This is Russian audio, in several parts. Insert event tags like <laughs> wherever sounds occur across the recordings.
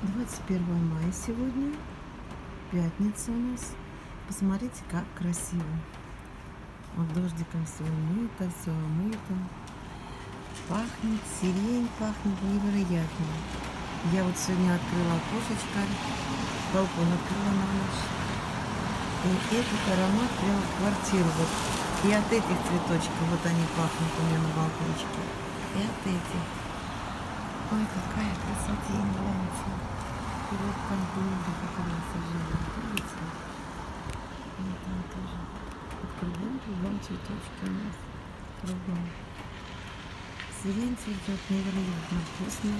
21 мая сегодня, пятница у нас. Посмотрите, как красиво. Вот дождиком все умыто, все омыто. Пахнет, сирень пахнет невероятно. Я вот сегодня открыла окошечко, балкон открыла на ночь. И этот аромат прямо в квартиру. Вот. И от этих цветочков, вот они пахнут у меня на балкончике. И от этих. Ой, какая. И там клумбы, которые сажали. Видите? И там тоже. Вот кругом, кругом цветочки у нас. Кругом. Сирень цветет невероятно вкусно.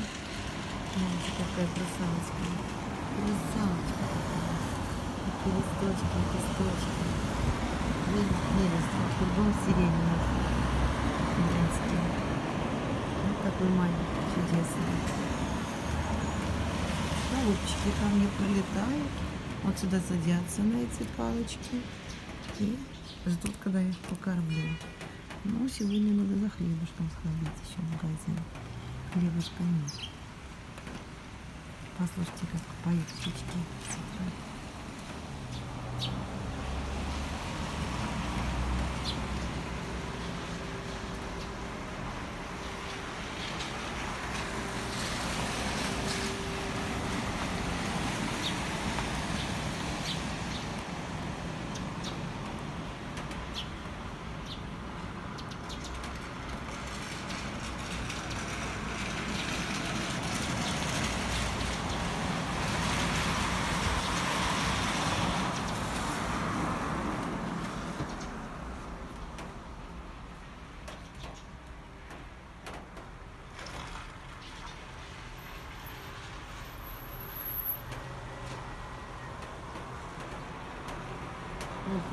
Смотрите, какая красавочка. Красавочка такая. Такие листочки, листочки. Прелесть, Кругом сирень у нас. Вот такой маленький, чудесный голубчики ко мне прилетают, вот сюда садятся на эти палочки и ждут, когда я их покормлю. Но сегодня надо за хлебушком сходить еще в магазин. Хлебушка нет. Послушайте, как поют птички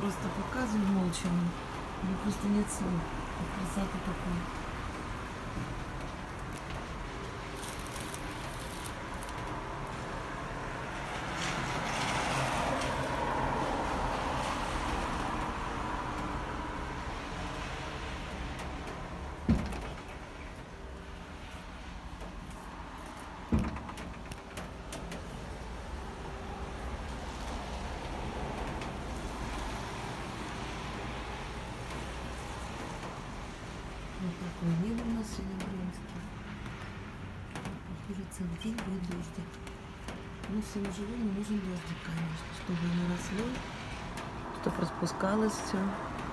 просто показываю молча. Мне просто нет слов. Красота такая. Вот такое небо у нас сегодня в Брянске. Похоже, целый день будет дождик. Ну, всему живому нужен дождик, конечно, чтобы не росло, чтобы распускалось все.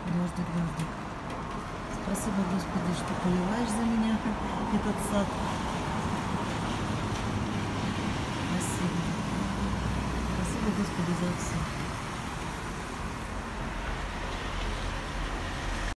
Дождик, дождик. Спасибо, Господи, что поливаешь за меня <laughs> этот сад. Спасибо. Спасибо, Господи, за все.